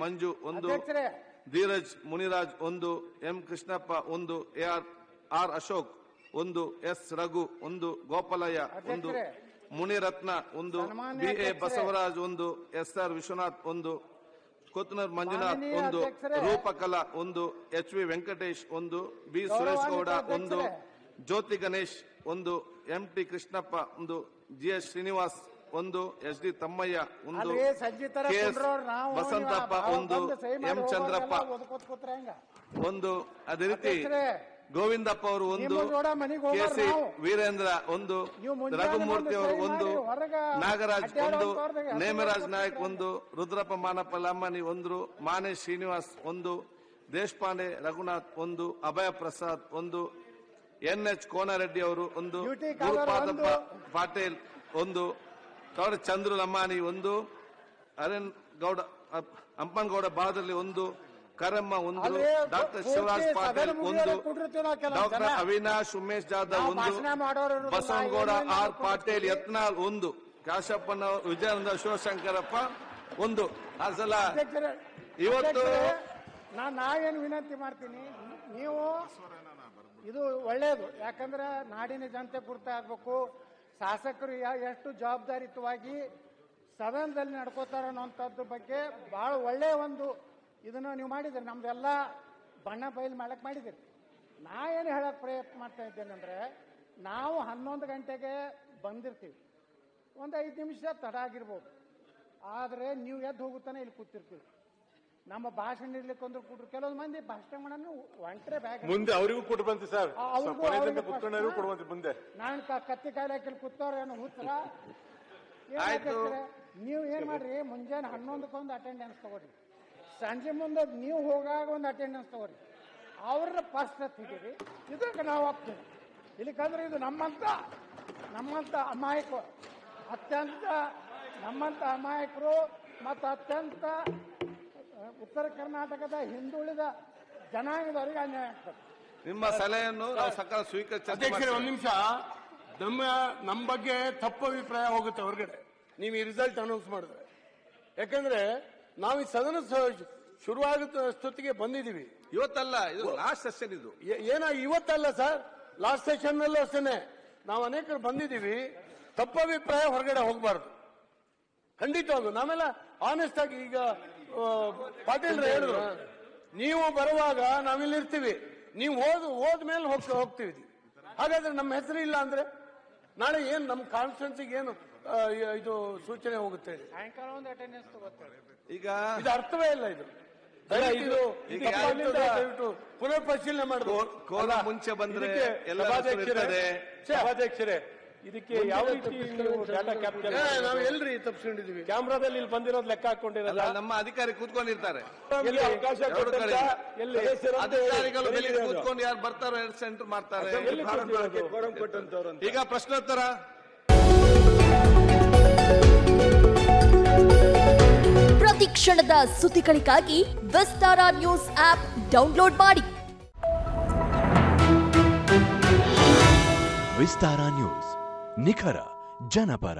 ಮಂಜು ಒಂದು ಧೀರಜ್ ಮುನಿರಾಜ್ ಒಂದು ಎಂ ಕೃಷ್ಣಪ್ಪ ಒಂದು ಎ ಆರ್ ಅಶೋಕ್ ಒಂದು ಎಸ್ ರಘು ಒಂದು ಗೋಪಾಲಯ್ಯ ಒಂದು ಮುನಿರತ್ನ ಒಂದು ಬಿಎ ಬಿ ಎ ಬಸವರಾಜ್ ಒಂದು ಎಸ್ ಆರ್ ವಿಶ್ವನಾಥ್ ಒಂದು ಕೊತ್ತನೂರ್ ಮಂಜುನಾಥ್ ಒಂದು. ರೂಪಕಲಾ ಒಂದು ಎಚ್ ವಿ ವೆಂಕಟೇಶ್ ಒಂದು ಬಿ ಸುರೇಶ್ ಗೌಡ ಒಂದು. ಜ್ಯೋತಿ ಗಣೇಶ್ ಒಂದು ಎಂ ಟಿ ಕೃಷ್ಣಪ್ಪ ಒಂದು ಜಿ ಎಸ್ ಶ್ರೀನಿವಾಸ್ ಒಂದು ಎಸ್ ಡಿ ತಮ್ಮಯ್ಯ ಒಂದು ವಸಂತಪ್ಪ ಒಂದು ಎಂ ಚಂದ್ರಪ್ಪ? ಒಂದು ಅದೇ ರೀತಿ ಗೋವಿಂದಪ್ಪ ಅವರು ಒಂದು ಕೆ ಸಿ ವೀರೇಂದ್ರ ಒಂದು ರಘುಮೂರ್ತಿ ಅವರು ಒಂದು ನಾಗರಾಜ್ ಒಂದು ನೇಮರಾಜ್ ನಾಯಕ್ ಒಂದು ರುದ್ರಪ್ಪ ಮಾನಪ್ಪ ಲಮ್ಮನಿ ಒಂದು ಮಾನೆ ಶ್ರೀನಿವಾಸ್ ಒಂದು ದೇಶಪಾಂಡೆ ರಘುನಾಥ್ ಒಂದು ಅಭಯ ಪ್ರಸಾದ್ ಒಂದು ಎನ್ ಎಚ್ ಕೋನರೆಡ್ಡಿ ಅವರು ಒಂದು ಪಾಟೀಲ್ ಗುರುಪಾದಪ್ಪ ಒಂದು. ಪಾಟೇಲ್ ಒಂದು ಕವಡ ಚಂದ್ರು ಲಮ್ಮಾನಿ ಒಂದು ಅರನ್ ಗೌಡ ಅಪ್- ಅಂಪನಗೌಡ ಬಾದರ್ಲಿ ಒಂದು ಕರಮ್ಮ ಒಂದು ಡಾಕ್ಟರ್ ಶಿವರಾಜ್ ಪಾಟೀಲ್ ಒಂದು ಡಾಕ್ಟರ್ ಅವಿನಾಶ್ ಉಮೇಶ್ ಜಾಧವ್ ಒಂದು ಬಸವನಗೌಡ ಆರ್ ಪಾಟೀಲ್ ಯತ್ನಾಳ್ ಒಂದು ಕಾಶಪ್ಪನ ವಿಜಯಾನಂದ ಶಿವಶಂಕರಪ್ಪ ಒಂದು ಆ ಸಲ ಇವತ್ತು ನಾನು ನಾವೇನು ವಿನಂತಿ ಮಾಡ್ತೀನಿ ನೀವು ಇದು ಒಳ್ಳೆಯದು ಯಾಕಂದ್ರೆ ನಾಡಿನ ಜನತೆ ಪೂರ್ತಿ ಆಗ್ಬೇಕು ಶಾಸಕರು ಎಷ್ಟು ಜವಾಬ್ದಾರಿಯುತವಾಗಿ ಸದನದಲ್ಲಿ ನಡ್ಕೋತಾರ ಅನ್ನೋಂಥದ್ದು ಬಗ್ಗೆ ಬಹಳ ಒಳ್ಳೆಯ ಒಂದು ಇದನ್ನ ನೀವು ಮಾಡಿದಿರಿ ನಮ್ದೆಲ್ಲ ಬಣ್ಣ ಬಯಲು ಮಾಡಕ್ ಮಾಡಿದಿರಿ ನಾ ಏನು ಹೇಳಕ್ ಪ್ರಯತ್ನ ಮಾಡ್ತಾ ಇದ್ದೇನೆಂದ್ರೆ ನಾವು ಹನ್ನೊಂದು ಗಂಟೆಗೆ ಬಂದಿರ್ತೀವಿ. ಒಂದು ಐದು ನಿಮಿಷ ತಡ ಆಗಿರ್ಬೋದು. ಆದರೆ ನೀವು ಎದ್ದು ಹೋಗುತ್ತಾನೆ ಇಲ್ಲಿ ಕೂತಿರ್ತೀವಿ. ನಮ್ಮ ಭಾಷಣ ಇರ್ಲಿಕ್ಕೆ ಅಂದ್ರೆ ಕೂಡ್ರು ಕೆಲವೊಂದು ಮಂದಿ ಭಾಷಣ ಮಾಡನ್ನು ಒಂಟ್ರೆ ಬ್ಯಾಗ್ ಮುಂದೆ ಅವರಿಗೂ ಕೊಟ್ಟು ಬಂತು ಸರ್ ಕುತ್ಕೊಂಡವ್ರಿಗೂ. ಕೊಡುವಂತೆ ಮುಂದೆ. ನಾನು ಕತ್ತಿ ಕಾಯಿಲೆ ಹಾಕಿ ಕೂತವ್ರ ಏನು ಏನ್ ನೀವು ಏನ್ ಮಾಡ್ರಿ? ಮುಂಜಾನೆ ಹನ್ನೊಂದಕ್ಕೊಂದು ಅಟೆಂಡೆನ್ಸ್ ತಗೋರಿ ಸಂಜೆ ಮುಂದೆ ನೀವು ಹೋಗಾಗ ಒಂದು ಅಟೆಂಡೆನ್ಸ್ ತಗೋರಿ ಅವ್ರ ಫಸ್ಟ್ ಹಿಡೀರಿ ಇದಕ್ಕೆ ನಾವು ಹೋಗ್ತೀವಿ. ಇಲ್ಲಿಕಂದ್ರೆ ಇದು ನಮ್ಮಂತ ನಮ್ಮಂತ ಅಮಾಯಕರು. ಅತ್ಯಂತ ನಮ್ಮಂತ ಅಮಾಯಕರು ಮತ್ತು ಅತ್ಯಂತ ಉತ್ತರ ಕರ್ನಾಟಕದ ಹಿಂದುಳಿದ ಜನಾಂಗದವರಿಗೆ ಅನ್ಯಾಯ ಆಗ್ತದೆ. ನಿಮ್ಮ ಸಲಹೆಯನ್ನು ನಾವು ಸಕಾಲ ಸ್ವೀಕರಿಸಿ. ಒಂದ್ ನಿಮಿಷ. ನಮ್ಮ ನಮ್ಮ ಬಗ್ಗೆ ತಪ್ಪು ಅಭಿಪ್ರಾಯ ಹೋಗುತ್ತೆ ಹೊರಗಡೆ. ನೀವು ಈ ರಿಸಲ್ಟ್ ಅನೌನ್ಸ್ ಮಾಡಿದ್ರೆ. ಯಾಕಂದ್ರೆ ನಾವು ಈ ಸದನ ಶುರುವಾಗುತ್ತ ಅಷ್ಟೊತ್ತಿಗೆ ಬಂದಿದ್ದೀವಿ. ಇವತ್ತಲ್ಲ ಇದು ಲಾಸ್ಟ್ ಸೆಷನ್ ಇದು. ಏ- ಏನ ಇವತ್ತಲ್ಲ ಸರ್? ಲಾಸ್ಟ್ ಸೆಷನ್ ನಲ್ಲೂ ಅಷ್ಟೇನೆ. ನಾವು ಅನೇಕರು ಬಂದಿದ್ದೀವಿ. ತಪ್ಪು ಅಭಿಪ್ರಾಯ ಹೊರಗಡೆ ಹೋಗಬಾರ್ದು. ಖಂಡಿತವಾಗ್ಲು ನಾವೆಲ್ಲ ಆನೆಸ್ಟ್ ಆಗಿ ಈಗ ಪಾಟೀಲ್ ಹೇಳಿದ್ರು. ನೀವು ಬರುವಾಗ ನಾವಿಲ್ಲಿ ಇರ್ತೀವಿ ನೀವು ಓದ್ ಹೋದ್ಮೇಲೆ ಹೋಗ್ ಹೋಗ್ತೀವಿ. ಹಾಗಾದ್ರೆ ನಮ್ಮ ಹೆಸರು ಇಲ್ಲ ಅಂದ್ರೆ ನಾಳೆ ಏನ್ ನಮ್ಮ ಕಾನ್ಸ್ಟಿಟ್ಯೂನ್ಸಿಗೆ ಏನು ಇದು ಸೂಚನೆ ಹೋಗುತ್ತೆ ಈಗ ಇದು ಅರ್ಥವೇ ಇಲ್ಲ ಇದು. ದಯವಿಟ್ಟು ಇದು ದಯವಿಟ್ಟು ಪುನರ್ ಪರಿಶೀಲನೆ ಮಾಡಿದ್ರು ಮುಂಚೆ ಬಂದ್ರೆ ಎಲ್ಲ ಸಭಾಧ್ಯಕ್ಷರೇ ಇರ್ತದೆ. ಸಭಾಧ್ಯಕ್ಷರೇ ಇದಕ್ಕೆ ಯಾವ ರೀತಿ ನೀವು ಡಾಟಾ ಕ್ಯಾಪ್ಚರ್ ನಾವು ಎಲ್ರಿ ತಪ್ಪಿಸ್ಕೊಂಡಿದೀವಿ ಕ್ಯಾಮ್ರಾದಲ್ಲಿ ಇಲ್ಲಿ ಬಂದಿರೋದು ಲೆಕ್ಕ ಹಾಕೊಂಡಿರಲ್ಲ? ನಮ್ಮ ಅಧಿಕಾರಿ ಕೂತ್ಕೊಂಡಿರ್ತಾರೆ. ಎಲ್ಲಿ? ಅವಕಾಶ ಅಧಿಕಾರಿಗಳು ಎಲ್ಲಿ ಕೂತ್ಕೊಂಡು ಯಾರು ಬರ್ತಾರೋ ಎರಡು ಸೆಂಟರ್ ಮಾಡ್ತಾರೆ? ಈಗ ಪ್ರಶ್ನೋತ್ತರ. ಪ್ರತಿ ಕ್ಷಣದ ಸುದ್ದಿಗಳಿಗಾಗಿ ವಿಸ್ತಾರ ನ್ಯೂಸ್ ಆಪ್ ಡೌನ್ಲೋಡ್ ಮಾಡಿ. ವಿಸ್ತಾರ ನ್ಯೂಸ್. ನಿಖರ ಜನಪರ